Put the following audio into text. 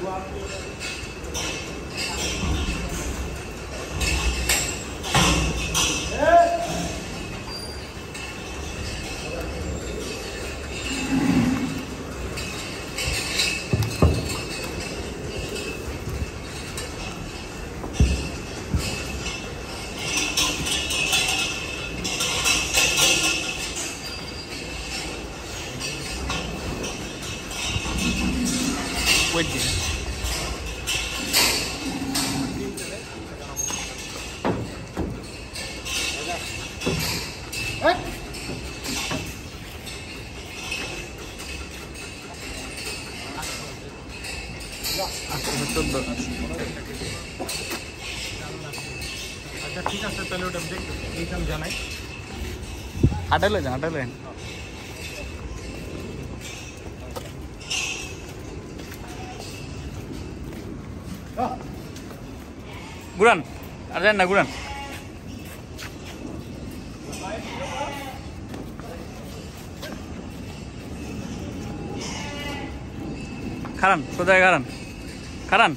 главные wait अच्छा ठीक है सर पहले हम जाना है। हटल है हटल है Guran, ada na Guran. Karan, sudah Karan. Karan.